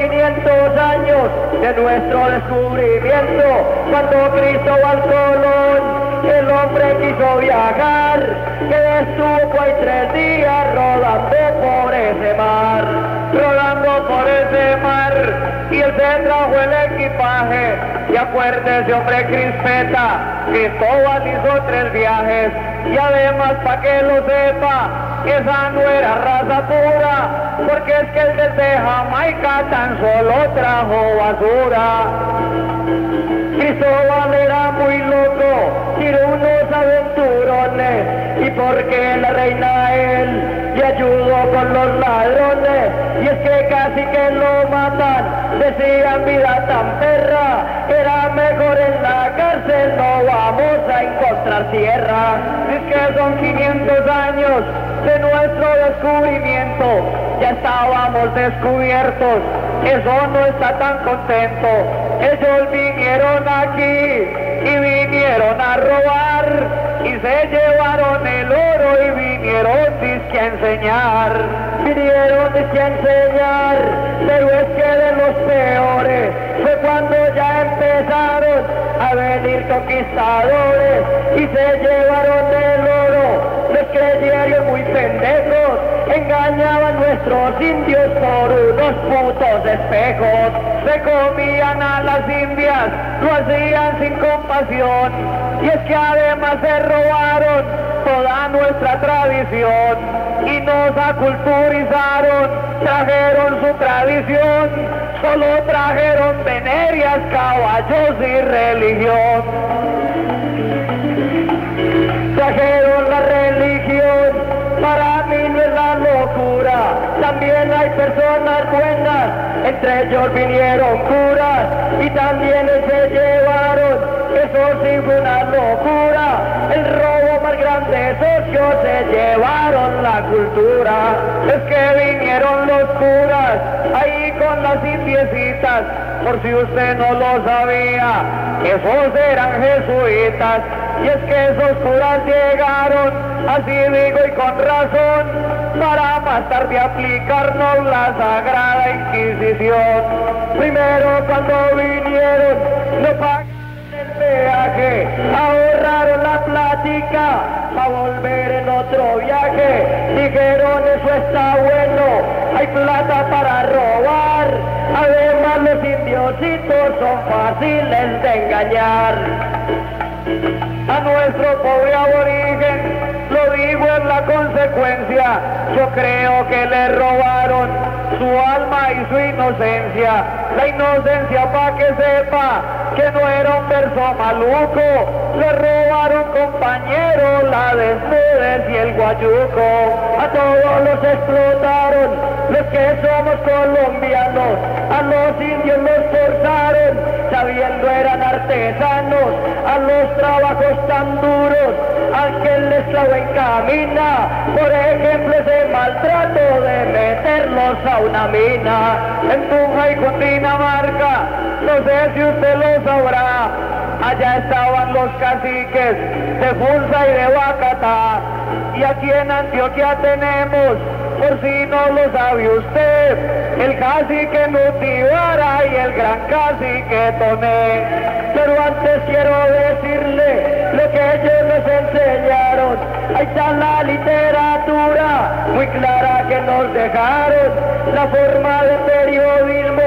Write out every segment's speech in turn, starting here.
500 años de nuestro descubrimiento, cuando Cristóbal Colón el hombre quiso viajar, que estuvo ahí tres días rodando por ese mar, rodando por ese mar, y él se trajo el equipaje, y acuérdese hombre crispeta, Cristóbal hizo tres viajes, y además para que lo sepa, esa no era raza pura, porque es que el desde Jamaica tan solo trajo basura. Cristóbal era muy loco, tiró unos aventurones, y porque la reina él le ayudó con los ladrones, y es que casi que lo matan, decían vida tan perra, era mejor en la cárcel, no vamos a encontrar tierra, es que son 500 años de nuestro descubrimiento, ya estábamos descubiertos, eso no está tan contento, ellos vinieron aquí y vinieron a robar. Y se llevaron el oro y vinieron disque a enseñar, vinieron disque a enseñar, pero es que de los peores fue cuando ya empezaron a venir conquistadores y se llevaron el oro, los creyeron muy pendejos, engañaban nuestros indios por unos putos espejos, se comían a las indias, lo hacían sin compasión, y es que además se robaron toda nuestra tradición. Y nos aculturizaron, trajeron su tradición, solo trajeron venerias, caballos y religión. Entre ellos vinieron curas y también se llevaron, eso sí fue una locura, el robo más grande socios se llevaron la cultura, es que vinieron los curas ahí con las indiecitas, por si usted no lo sabía, esos eran jesuitas, y es que esos curas llegaron, así digo y con razón, para más tarde aplicarnos la Sagrada Inquisición. Primero cuando vinieron, no pagaron el peaje, ahorraron la plática, a volver en otro viaje, dijeron eso está bueno, hay plata para robar, además los indiositos son fáciles de engañar. A nuestro pobre aborigen, en la consecuencia, yo creo que le robaron su alma y su inocencia, la inocencia para que sepa que no era un verso maluco, le robaron compañero la desnudez y el guayuco, a todos los explotaron, los que somos colombianos, a los indios los forzaron, sabiendo eran a los trabajos tan duros, al que el esclavo encamina, por ejemplo ese maltrato de meterlos a una mina, en Tunja y Cundinamarca, no sé si usted lo sabrá, allá estaban los caciques de Funza y de Bacatá, y aquí en Antioquia tenemos, por si no lo sabe usted, el cacique Nutibara y el gran cacique Toné. Pero antes quiero decirle lo que ellos nos enseñaron. Ahí está la literatura, muy clara que nos dejaron. La forma de periodismo,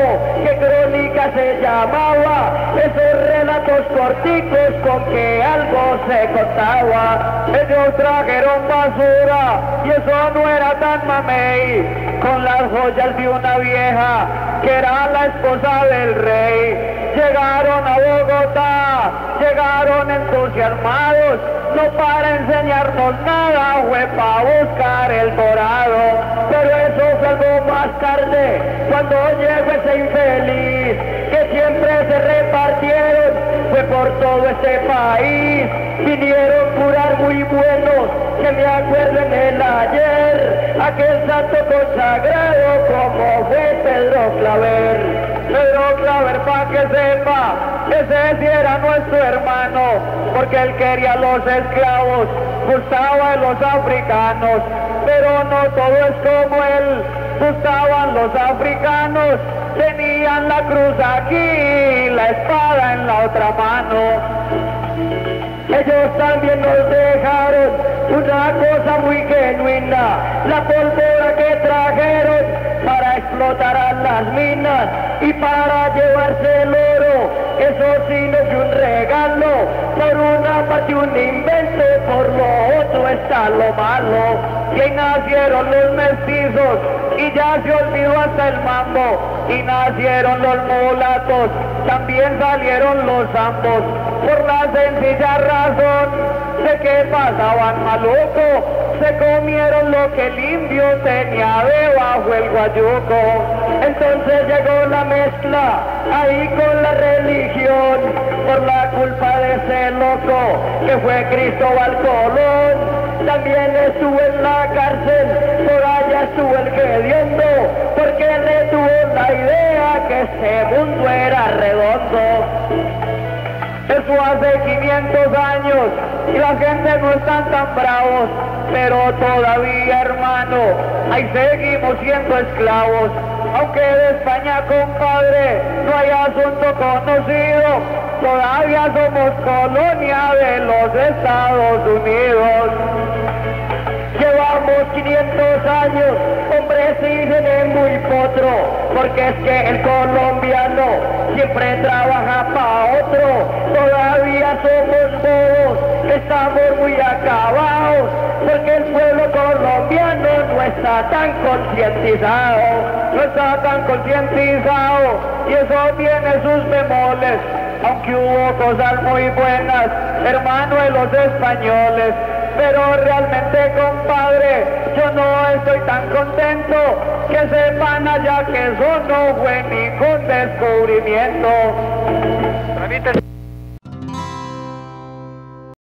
se llamaba. Esos relatos corticos con que algo se contaba. Ellos trajeron basura y eso no era tan mamey. Con las joyas de una vieja que era la esposa del rey. Llegaron a Bogotá, llegaron entusiasmados, no para enseñarnos nada, fue para buscar el dorado. Más tarde, cuando llegó ese infeliz, que siempre se repartieron, fue por todo este país. Vinieron curar muy buenos, que me acuerdo en el ayer, aquel santo consagrado como fue Pedro Claver. Pedro Claver pa' que sepa, ese sí era nuestro hermano, porque él quería los esclavos, gustaba de los africanos, pero no todo es como él, gustaban los africanos, tenían la cruz aquí, la espada en la otra mano. Ellos también nos dejaron una cosa muy genuina, la pólvora que trajeron para explotar a las minas y para llevarse el oro. Eso sí no es un regalo, por una parte un invento, por lo está lo malo. Y nacieron los mestizos y ya se olvidó hasta el mambo. Y nacieron los mulatos, también salieron los ambos por la sencilla razón de que pasaban maluco, se comieron lo que el indio tenía debajo el guayuco. Entonces llegó la mezcla ahí con la religión, por la culpa de ese loco que fue Cristóbal Colón. También estuvo en la cárcel, por allá estuvo el hediondo, porque le tuvo la idea que este mundo era redondo. Eso hace 500 años y la gente no está tan bravos, pero todavía hermano, ahí seguimos siendo esclavos. Aunque de España, compadre, no hay asunto conocido, todavía somos colonia de los Estados Unidos. Llevamos 500 años, sí es muy potro, porque es que el colombiano siempre trabaja para otro, todavía somos bobos, estamos muy acabados, porque el pueblo colombiano no está tan concientizado, no está tan concientizado, y eso tiene sus bemoles, aunque hubo cosas muy buenas, hermano de los españoles, pero realmente compadre, yo no estoy tan contento que sepan allá que eso no fue ningún descubrimiento.